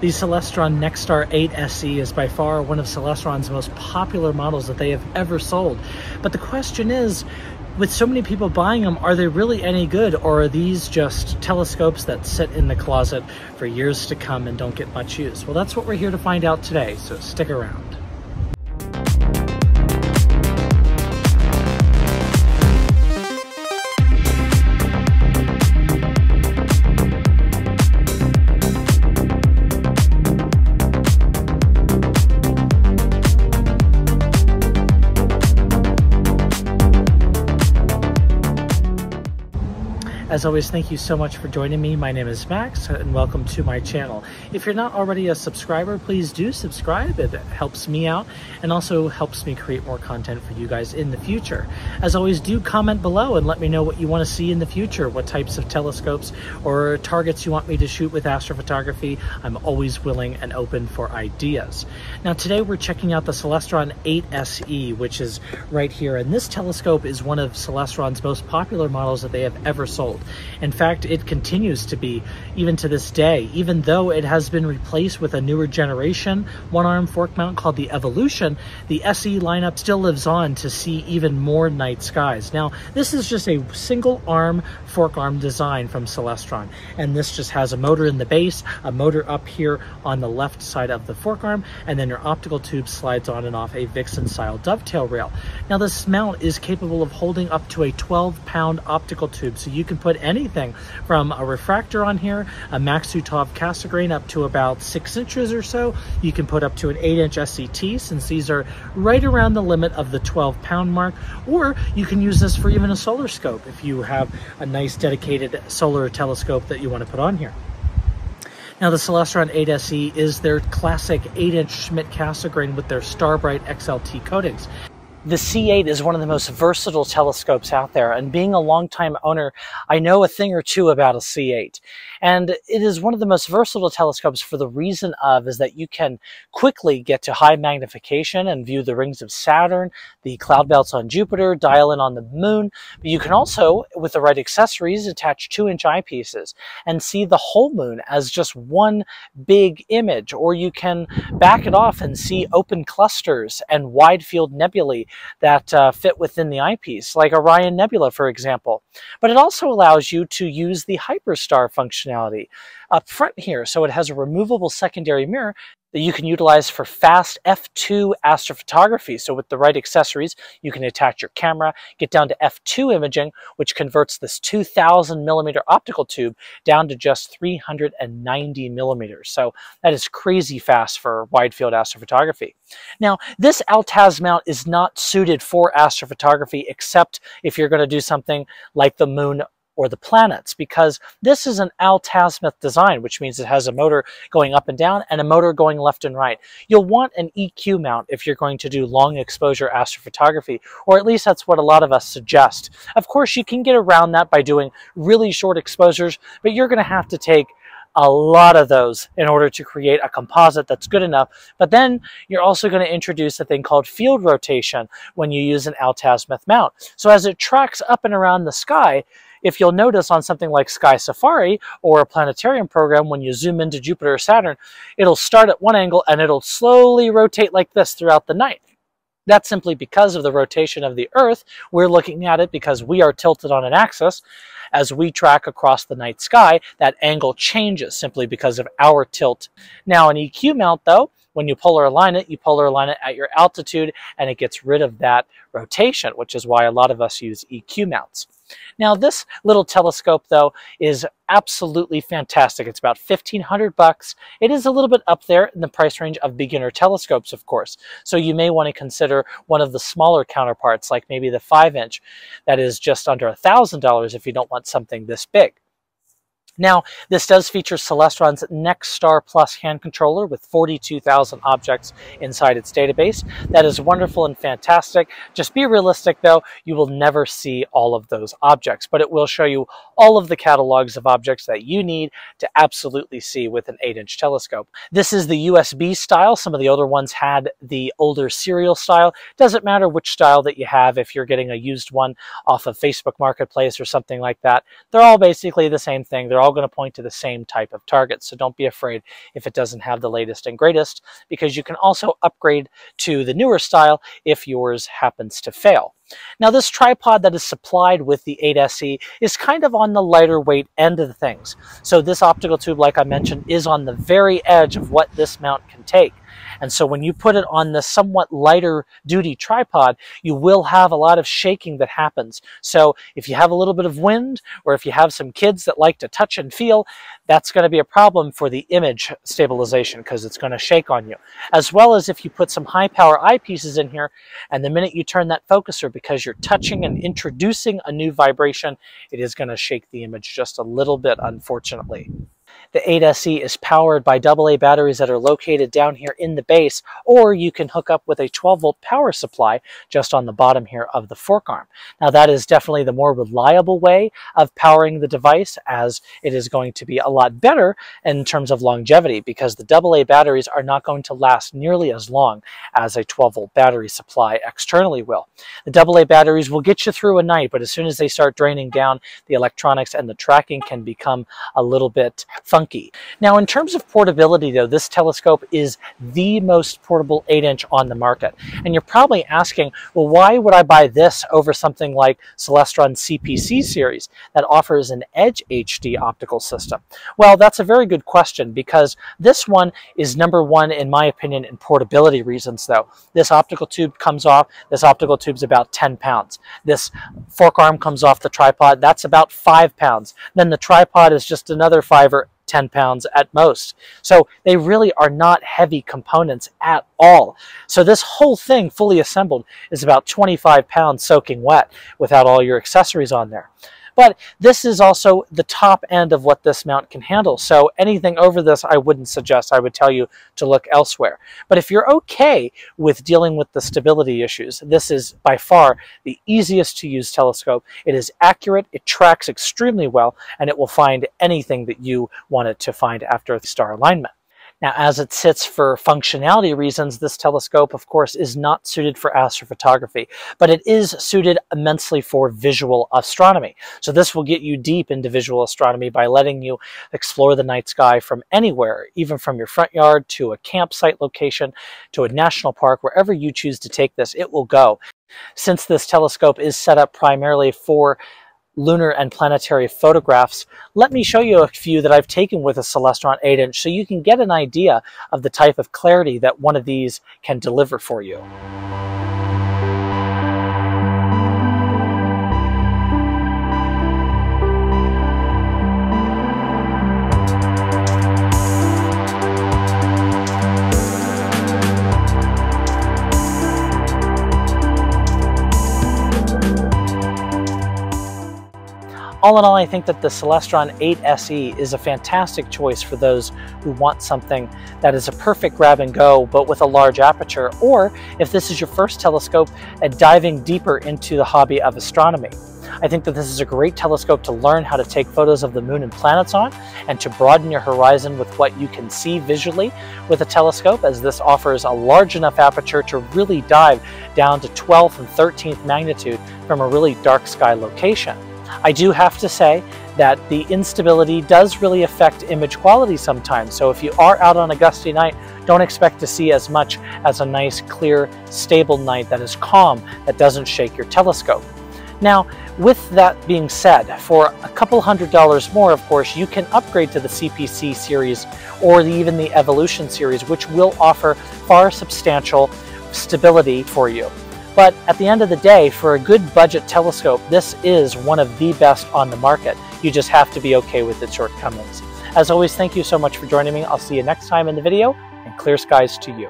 The Celestron Nexstar 8 SE is by far one of Celestron's most popular models that they have ever sold. But the question is, with so many people buying them, are they really any good or are these just telescopes that sit in the closet for years to come and don't get much use? Well, that's what we're here to find out today, so stick around. As always, thank you so much for joining me. My name is Max and welcome to my channel. If you're not already a subscriber, please do subscribe. It helps me out and also helps me create more content for you guys in the future. As always, do comment below and let me know what you want to see in the future, what types of telescopes or targets you want me to shoot with astrophotography. I'm always willing and open for ideas. Now today we're checking out the Celestron 8 SE, which is right here. And this telescope is one of Celestron's most popular models that they have ever sold. In fact, it continues to be even to this day, even though it has been replaced with a newer generation one-arm fork mount called the Evolution, the SE lineup still lives on to see even more night skies. Now, this is just a single arm fork arm design from Celestron, and this just has a motor in the base, a motor up here on the left side of the fork arm, and then your optical tube slides on and off a Vixen style dovetail rail. Now, this mount is capable of holding up to a 12 pound optical tube, so you can put anything from a refractor on here, a Maksutov Cassegrain up to about six inches or so. You can put up to an eight inch SCT since these are right around the limit of the 12 pound mark, or you can use this for even a solar scope if you have a nice dedicated solar telescope that you want to put on here. Now the Celestron 8 SE is their classic 8-inch Schmidt Cassegrain with their Starbright XLT coatings. The C8 is one of the most versatile telescopes out there, and being a longtime owner, I know a thing or two about a C8. And it is one of the most versatile telescopes for the reason of is that you can quickly get to high magnification and view the rings of Saturn, the cloud belts on Jupiter, dial in on the moon. But you can also, with the right accessories, attach two inch eyepieces and see the whole moon as just one big image, or you can back it off and see open clusters and wide field nebulae that uh, fit within the eyepiece, like Orion Nebula, for example. But it also allows you to use the Hyperstar functionality up front here. So it has a removable secondary mirror that you can utilize for fast f2 astrophotography. So with the right accessories, you can attach your camera, get down to f2 imaging, which converts this 2000 millimeter optical tube down to just 390 millimeters. So that is crazy fast for wide field astrophotography. Now, this Altaz mount is not suited for astrophotography, except if you're going to do something like the moon or the planets because this is an altazimuth design, which means it has a motor going up and down and a motor going left and right. You'll want an EQ mount if you're going to do long exposure astrophotography, or at least that's what a lot of us suggest. Of course, you can get around that by doing really short exposures, but you're going to have to take a lot of those in order to create a composite that's good enough. But then you're also going to introduce a thing called field rotation when you use an altazimuth mount. So as it tracks up and around the sky, if you'll notice on something like Sky Safari or a planetarium program, when you zoom into Jupiter or Saturn, it'll start at one angle and it'll slowly rotate like this throughout the night. That's simply because of the rotation of the Earth. We're looking at it because we are tilted on an axis. As we track across the night sky, that angle changes simply because of our tilt. Now, an EQ mount, though, when you polar align it, you polar align it at your altitude and it gets rid of that rotation, which is why a lot of us use EQ mounts. Now this little telescope though is absolutely fantastic. It's about 1500 bucks. It is a little bit up there in the price range of beginner telescopes, of course. So you may want to consider one of the smaller counterparts, like maybe the 5 inch, that is just under a $1,000 if you don't want something this big. Now, this does feature Celestron's Nexstar Plus hand controller with 42,000 objects inside its database. That is wonderful and fantastic. Just be realistic though, you will never see all of those objects, but it will show you all of the catalogs of objects that you need to absolutely see with an 8-inch telescope. This is the USB style. Some of the older ones had the older serial style. Doesn't matter which style that you have if you're getting a used one off of Facebook Marketplace or something like that. They're all basically the same thing. They're all all going to point to the same type of target. So don't be afraid if it doesn't have the latest and greatest, because you can also upgrade to the newer style if yours happens to fail. Now this tripod that is supplied with the 8SE is kind of on the lighter weight end of the things. So this optical tube, like I mentioned, is on the very edge of what this mount can take. And so when you put it on the somewhat lighter duty tripod, you will have a lot of shaking that happens. So if you have a little bit of wind, or if you have some kids that like to touch and feel, that's going to be a problem for the image stabilization because it's going to shake on you. As well as if you put some high power eyepieces in here, and the minute you turn that focuser, because you're touching and introducing a new vibration, it is going to shake the image just a little bit, unfortunately. The 8SE is powered by AA batteries that are located down here in the base, or you can hook up with a 12 volt power supply just on the bottom here of the fork arm. Now that is definitely the more reliable way of powering the device as it is going to be a lot better in terms of longevity because the AA batteries are not going to last nearly as long as a 12 volt battery supply externally will. The AA batteries will get you through a night, but as soon as they start draining down, the electronics and the tracking can become a little bit funky. Now, in terms of portability, though, this telescope is the most portable 8-inch on the market. And you're probably asking, well, why would I buy this over something like Celestron CPC series that offers an Edge HD optical system? Well, that's a very good question because this one is number one, in my opinion, in portability reasons, though. This optical tube comes off, this optical tube's about 10 pounds. This fork arm comes off the tripod, that's about five pounds. Then the tripod is just another five or 10 pounds at most. So they really are not heavy components at all. So this whole thing fully assembled is about 25 pounds soaking wet without all your accessories on there. But this is also the top end of what this mount can handle. So anything over this, I wouldn't suggest. I would tell you to look elsewhere. But if you're okay with dealing with the stability issues, this is by far the easiest to use telescope. It is accurate, it tracks extremely well, and it will find anything that you want it to find after star alignment. Now, as it sits for functionality reasons, this telescope, of course, is not suited for astrophotography, but it is suited immensely for visual astronomy. So this will get you deep into visual astronomy by letting you explore the night sky from anywhere, even from your front yard to a campsite location, to a national park, wherever you choose to take this, it will go. Since this telescope is set up primarily for lunar and planetary photographs, let me show you a few that I've taken with a Celestron 8-inch so you can get an idea of the type of clarity that one of these can deliver for you. All in all, I think that the Celestron 8 SE is a fantastic choice for those who want something that is a perfect grab and go, but with a large aperture, or if this is your first telescope and diving deeper into the hobby of astronomy. I think that this is a great telescope to learn how to take photos of the moon and planets on and to broaden your horizon with what you can see visually with a telescope as this offers a large enough aperture to really dive down to 12th and 13th magnitude from a really dark sky location. I do have to say that the instability does really affect image quality sometimes. So if you are out on a gusty night, don't expect to see as much as a nice, clear, stable night that is calm, that doesn't shake your telescope. Now, with that being said, for a couple hundred dollars more, of course, you can upgrade to the CPC series or even the Evolution series, which will offer far substantial stability for you. But at the end of the day, for a good budget telescope, this is one of the best on the market. You just have to be okay with its shortcomings. As always, thank you so much for joining me. I'll see you next time in the video, and clear skies to you.